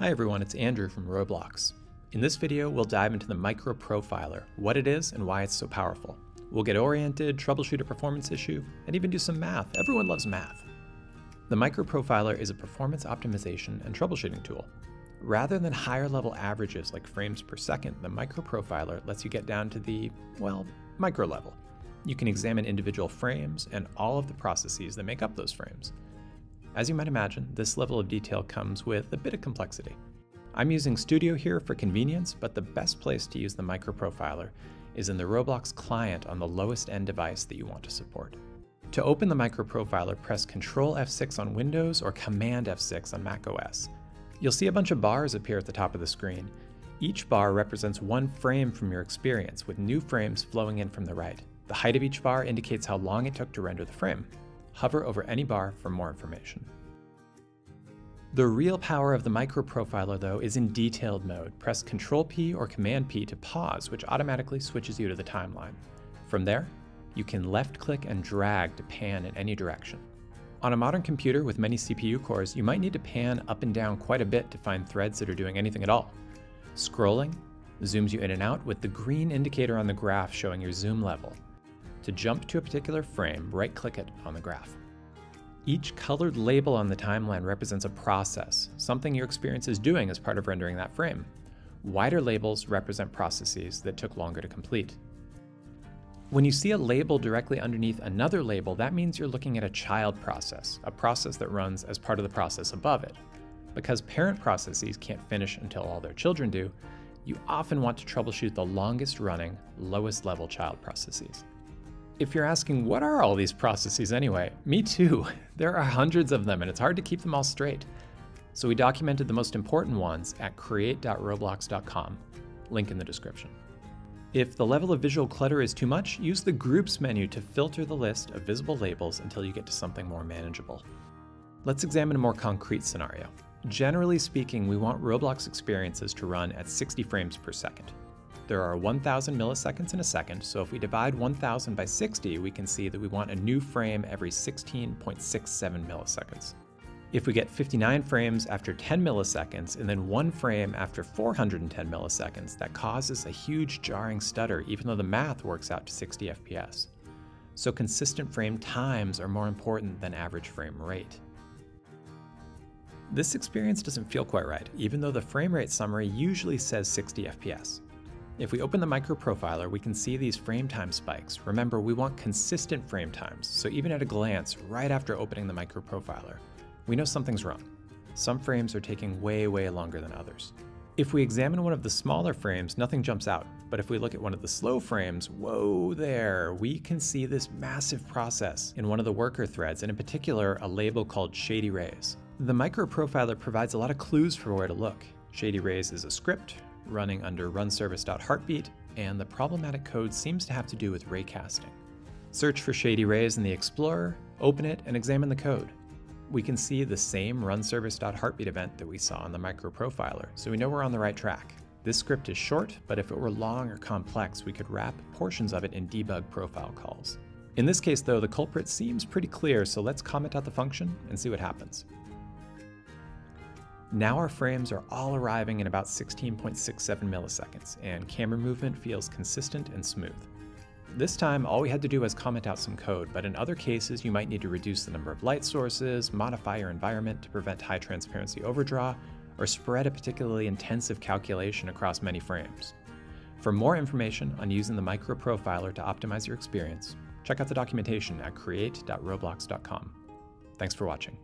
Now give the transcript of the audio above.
Hi everyone, it's Andrew from Roblox. In this video, we'll dive into the Micro Profiler, what it is and why it's so powerful. We'll get oriented, troubleshoot a performance issue, and even do some math. Everyone loves math. The Micro Profiler is a performance optimization and troubleshooting tool. Rather than higher level averages like frames per second, the Micro Profiler lets you get down to the, well, micro level. You can examine individual frames and all of the processes that make up those frames. As you might imagine, this level of detail comes with a bit of complexity. I'm using Studio here for convenience, but the best place to use the microprofiler is in the Roblox client on the lowest end device that you want to support. To open the microprofiler, press Ctrl F6 on Windows or Command F6 on macOS. You'll see a bunch of bars appear at the top of the screen. Each bar represents one frame from your experience, with new frames flowing in from the right. The height of each bar indicates how long it took to render the frame. Hover over any bar for more information. The real power of the microprofiler though is in detailed mode. Press Ctrl P or Command P to pause, which automatically switches you to the timeline. From there, you can left click and drag to pan in any direction. On a modern computer with many CPU cores, you might need to pan up and down quite a bit to find threads that are doing anything at all. Scrolling zooms you in and out with the green indicator on the graph showing your zoom level. To jump to a particular frame, right click it on the graph. Each colored label on the timeline represents a process, something your experience is doing as part of rendering that frame. Wider labels represent processes that took longer to complete. When you see a label directly underneath another label, that means you're looking at a child process, a process that runs as part of the process above it. Because parent processes can't finish until all their children do, you often want to troubleshoot the longest running, lowest level child processes. If you're asking, what are all these processes anyway? Me too. There are hundreds of them and it's hard to keep them all straight. So we documented the most important ones at create.roblox.com, link in the description. If the level of visual clutter is too much, use the Groups menu to filter the list of visible labels until you get to something more manageable. Let's examine a more concrete scenario. Generally speaking, we want Roblox experiences to run at 60 frames per second. There are 1,000 milliseconds in a second, so if we divide 1,000 by 60, we can see that we want a new frame every 16.67 milliseconds. If we get 59 frames after 10 milliseconds and then one frame after 410 milliseconds, that causes a huge jarring stutter even though the math works out to 60 FPS. So consistent frame times are more important than average frame rate. This experience doesn't feel quite right, even though the frame rate summary usually says 60 FPS. If we open the microprofiler, we can see these frame time spikes. Remember, we want consistent frame times, so even at a glance, right after opening the microprofiler, we know something's wrong. Some frames are taking way, way longer than others. If we examine one of the smaller frames, nothing jumps out, but if we look at one of the slow frames, whoa there, we can see this massive process in one of the worker threads, and in particular, a label called Shady Rays. The microprofiler provides a lot of clues for where to look. Shady Rays is a script running under runservice.heartbeat, and the problematic code seems to have to do with raycasting. Search for Shady Rays in the Explorer, open it, and examine the code. We can see the same runservice.heartbeat event that we saw in the microprofiler, so we know we're on the right track. This script is short, but if it were long or complex, we could wrap portions of it in debug profile calls. In this case though, the culprit seems pretty clear, so let's comment out the function and see what happens. Now our frames are all arriving in about 16.67 milliseconds, and camera movement feels consistent and smooth. This time, all we had to do was comment out some code, but in other cases, you might need to reduce the number of light sources, modify your environment to prevent high transparency overdraw, or spread a particularly intensive calculation across many frames. For more information on using the microprofiler to optimize your experience, check out the documentation at create.roblox.com. Thanks for watching.